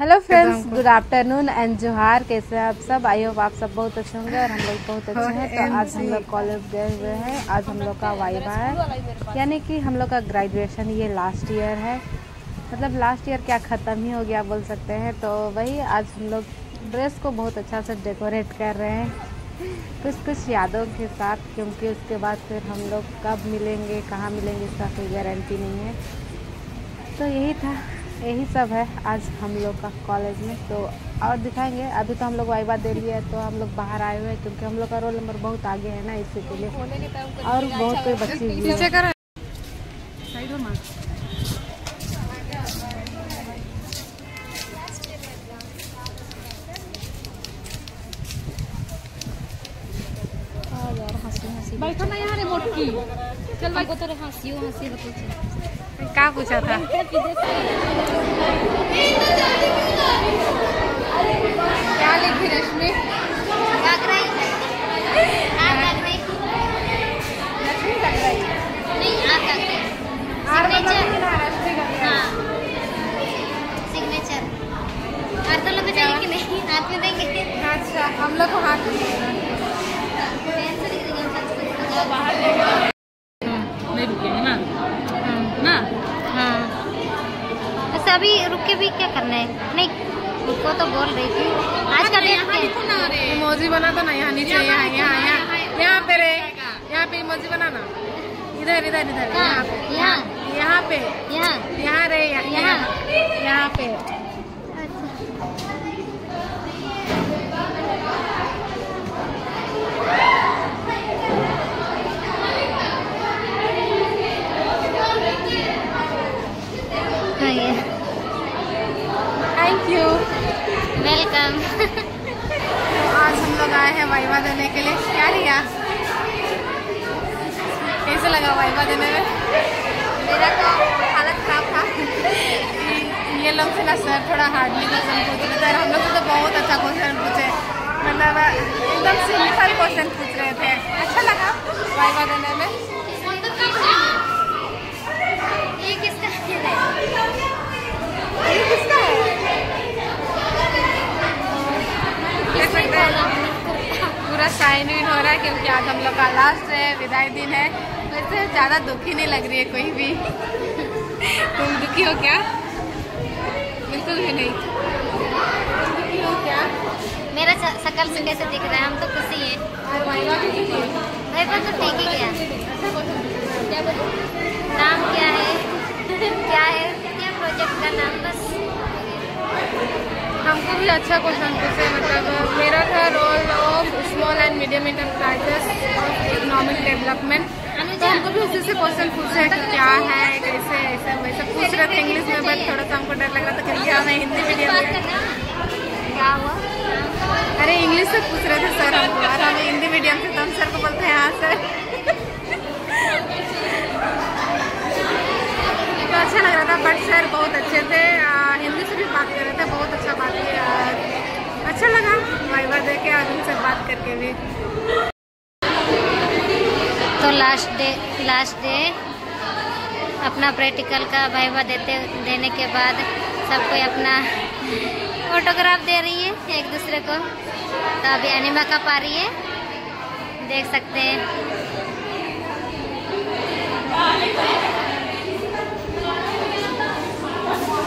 Hello friends good afternoon and जोहार कैसे हैं आप सब? आई होप आप सब बहुत अच्छे होंगे और हम लोग बहुत अच्छे हैं तो आज हम लोग कॉलेज गए हुए हैं। आज हम लोग का वाइवा है। यानी कि हम लोग का ग्रेजुएशन ये लास्ट ईयर है। मतलब लास्ट ईयर क्या ख़त्म ही हो गया बोल सकते हैं। तो वही आज हम लोग ड्रेस को बहुत अच्छा से डेकोरेट कर रहे हैं। कुछ कुछ यादों के साथ क्योंकि उसके बाद फिर हम लोग कब मिलेंगे कहाँ मिलेंगे इसका कोई गारंटी नहीं है। तो यही था। यही सब है आज हम लोग का कॉलेज में। तो और दिखाएँगे अभी तो हम लोग वाइबा दे लिए तो हम लोग बाहर आए हुए हैं क्योंकि हम लोग का रोल नंबर बहुत आगे है ना इसी के लिए। और बहुत कोई बच्ची भी है। बैठो ना यहाँ रे मोटकी चल हमको तो हँसी हँसी होती क्या पूछा था? क्या लिखी रश्मि? अच्छा हम लोग को हाथ ना ना? हाँ। ऐसे अभी रुक के भी क्या करना है? नहीं रुको तो बोल रही थी। आज का डेट इमोजी बना तो ना यहाँ नीचे यहाँ यहाँ यहाँ यहाँ। पे रे यहाँ पे इमोजी बनाना इधर इधर इधर यहाँ पे। यहाँ। यहाँ पे। यहाँ। यहाँ रे यहाँ। यहाँ पे हाँ, ये थैंक यू वेलकम आज हम लोग आए हैं वाइवा देने के लिए। क्या लिया? कैसे लगा वाइवा देने में? मेरा तो हालत खराब था। ये लोग से ना सर थोड़ा हार्डली क्वेश्चन पूछ रहे थे हम लोग तो बहुत अच्छा क्वेश्चन पूछे। मतलब एकदम सिंपल क्वेश्चन पूछ रहे थे। अच्छा लगा। वाइवा देने में ये किसका है ये किसका है देख सकते हैं शाइन इन हो रहा है क्योंकि आज हम लोग का लास्ट है विदाई दिन है। वैसे ज़्यादा दुखी नहीं लग रही है कोई भी। तुम दुखी हो क्या? बिल्कुल भी नहीं। तुम दुखी हो क्या? मेरा शकल से कैसे दिख रहा है? हम तो खुशी हैं। भाई पर तो ठीक ही गया नाम क्या है? क्या है? क्या प्रोजेक्ट का नाम? बस। हमको भी अच्छा क्वेश्चन पूछे मतलब मेरा था role of small and medium enterprises of economic development तो हमको भी उसी से क्वेश्चन पूछे कि क्या है कैसे ऐसा वैसा पूछ रहे थे इंग्लिश में बट थोड़ा सा हमको डर लग रहा था कि क्या मैं हिंदी मीडियम में क्या हुआ? अरे इंग्लिश से पूछ रहे थे सर हमको और हमें हिंदी मीडियम से तो हम सर को बोलते हैं हाँ सर तो अच्छा लग रहा था बट सर बहुत अच्छे थे आ, हिंदी से भी बात कर रहे थे बहुत अच्छा बात किया और अच्छा लगा वाइवा दे के और उनसे बात करके भी। तो लास्ट डे लास्ट डे अपना प्रैक्टिकल का वाइवा देते, देने के बाद सब कोई अपना फोटोग्राफ दे रही है एक दूसरे को। तो अभी एनिमा का पा रही है। देख सकते हैं।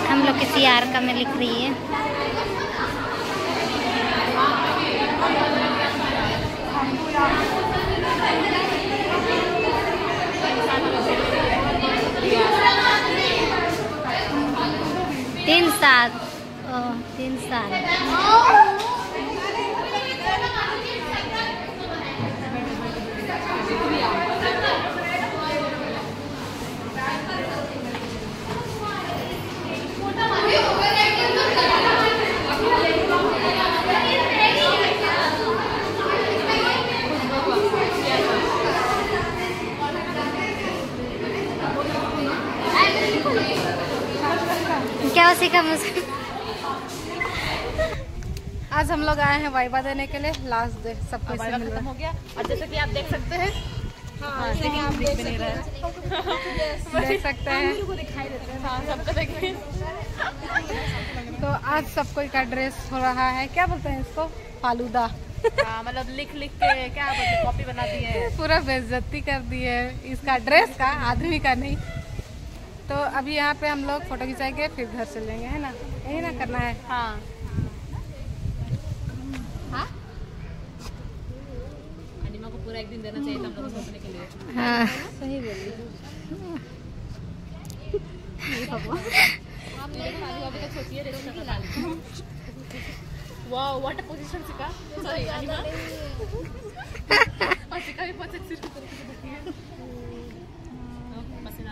हम लोग किसी आर का में लिख रही है। Tinsan. Oh, tinsan. Oh! सीखा मुझे। आज हम लोग आए हैं वाइवा देने के लिए लास्ट डे सब कुछ खत्म हो गया। और जैसे कि आप देख सकते हैं हाँ, आप देख सकते हैं। को हैं। हाँ तो आज सब कोई का ड्रेस हो रहा है। क्या बोलते हैं इसको? फालूदा। हाँ मतलब लिख लिख के क्या बोलते कॉपी बना दी है पूरा बेइज्जती कर दी है। इसका ड्रेस का आदमी का नहीं। तो अभी यहाँ पे हम लोग फ़ोटो खिंचाएँगे फिर घर चलेंगे है ना? यही ना करना है? हाँ। अनिमा को पूरा एक दिन देना चाहिए था सोचने के लिए। हाँ। सही बोली wow what a position Sika. Sorry Anima. और सिका भी बहुत अच्छी तरीके से पसीना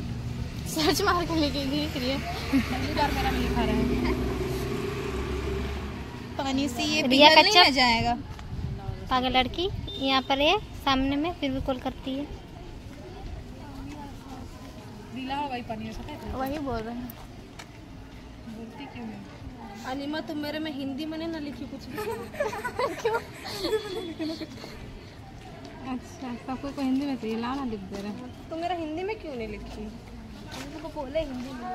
सर्च मार के लेके गई फिर ये। पहली बार मेरा में लिखा रहा है। पानी से ये रिया नहीं कच्चा? जाएगा। पागल लड़की यहाँ पर है सामने में फिर भी कॉल करती है। वही बोल रहे हैं। बोलती क्यों है? अनिमा तुम मेरे में हिंदी में नहीं ना लिखी कुछ भी? क्यों? अच्छा सबको को हिंदी में चाहिए लाओ ना लिख दे रहे तो मेरा हिंदी में क्यों नहीं लिखी? उनको बोले हिंदी में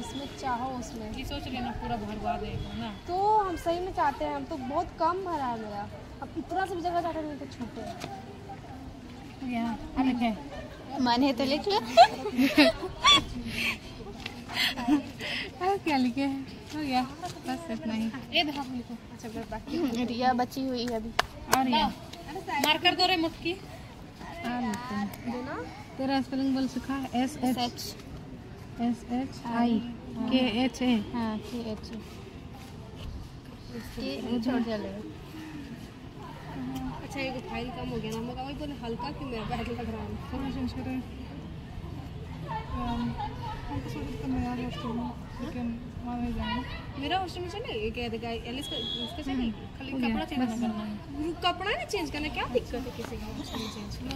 इसमें चाहो उसमें। ये सोच लेना पूरा भरवा देगा ना? तो हम सही में चाहते हैं हम तो बहुत कम भरा है मेरा। अब इतना सब जगह चाहते हैं तो छूटे मन है तो लिख लो। क्या लिखे हैं? हो गया बस इतना ही। ये लिखो। अच्छा बस बाकी। रिया बची हुई है अभी। और ये मार्कर दो रे लेते हैं। तेरा स्पेलिंग बोल Shikha S H S H I K H A हाँ है छोड़ चलेगा अच्छा ये फ़ाइल कम हो गया ना मैं वही बोले हल्का क्यों मेरा बैग लग रहा है? फ़ोटो चेंज करें हमको सोचा था मैं आ हॉस्टल में लेकिन वहाँ नहीं जाएँगे मेरा हॉस्टल में चले? क्या देखा एलिस का इसका चले? खाली कपड़ा चेंज करना। है। कपड़ा नहीं चेंज करना क्या दिक्कत है किसी का? कुछ नहीं चेंज